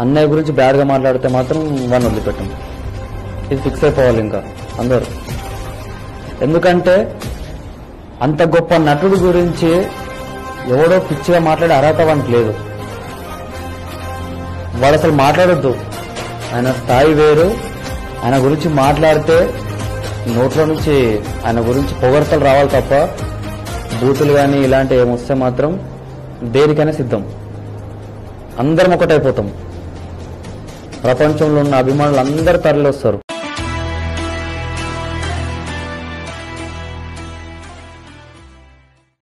అన్నయ్య గురించి బ్యాడ్గా మాట్లాడితే మాత్రం వాడిని వదిలిపెట్టం ఇది ఫిక్స్ అయిపోవాలి ఇంకా అందరూ. ఎందుకంటే అంత గొప్ప నటుడు గురించి ఎవడో పిచ్చిగా మాట్లాడే అర్హత వానికి లేదు. వాడు అసలు మాట్లాడొద్దు. ఆయన స్థాయి వేరు. ఆయన గురించి మాట్లాడితే నోట్లో నుంచి ఆయన గురించి పొగడతలు రావాలి తప్ప బూతులు కానీ ఇలాంటివి ఏమొస్తే మాత్రం దేనికైనా సిద్ధం. అందరం ఒకటైపోతాం. ప్రపంచంలో ఉన్న అభిమానులు అందరు తరలి వస్తారు